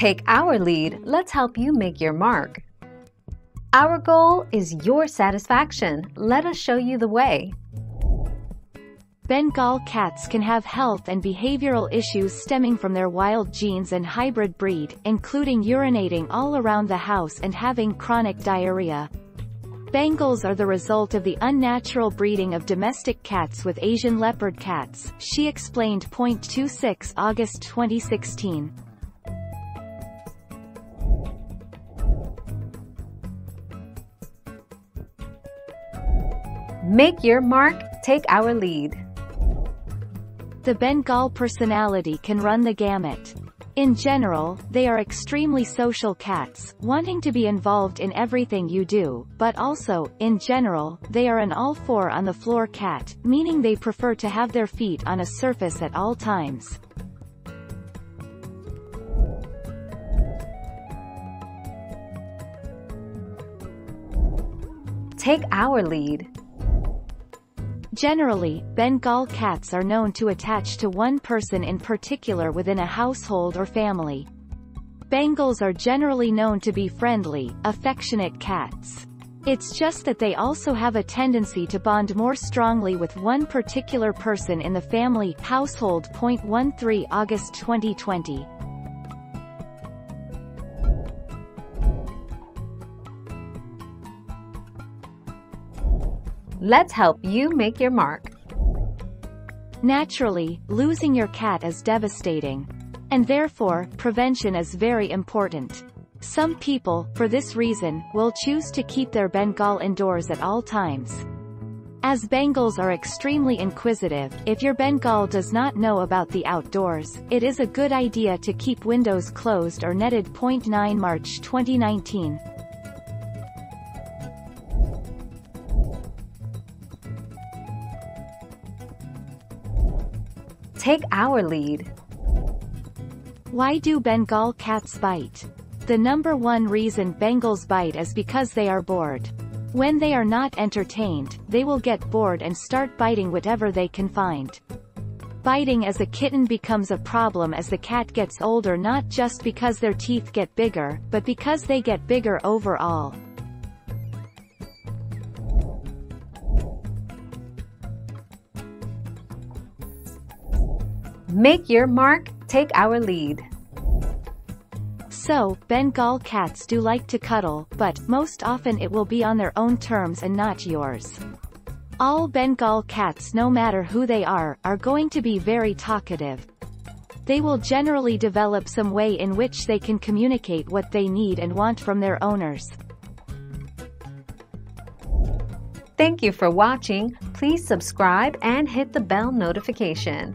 Take our lead, let's help you make your mark. Our goal is your satisfaction. Let us show you the way. Bengal cats can have health and behavioral issues stemming from their wild genes and hybrid breed, including urinating all around the house and having chronic diarrhea. Bengals are the result of the unnatural breeding of domestic cats with Asian leopard cats, she explained. 26 August 2016. Make your mark, take our lead. The Bengal personality can run the gamut. In general, they are extremely social cats, wanting to be involved in everything you do, but also, in general, they are an all-four on the floor cat, meaning they prefer to have their feet on a surface at all times. Take our lead. Generally, Bengal cats are known to attach to one person in particular within a household or family. Bengals are generally known to be friendly, affectionate cats. It's just that they also have a tendency to bond more strongly with one particular person in the family household. 13 August 2020. Let's help you make your mark. Naturally, losing your cat is devastating. And therefore, prevention is very important. Some people, for this reason, will choose to keep their Bengal indoors at all times. As Bengals are extremely inquisitive, if your Bengal does not know about the outdoors, it is a good idea to keep windows closed or netted. 9 March 2019. Take our lead. Why do Bengal cats bite? The number one reason Bengals bite is because they are bored. When they are not entertained, they will get bored and start biting whatever they can find. Biting as a kitten becomes a problem as the cat gets older not just because their teeth get bigger, but because they get bigger overall. Make your mark, take our lead. So, Bengal cats do like to cuddle, but, most often it will be on their own terms and not yours. All Bengal cats no matter who they are, are going to be very talkative. They will generally develop some way in which they can communicate what they need and want from their owners. Thank you for watching. Please subscribe and hit the bell notification.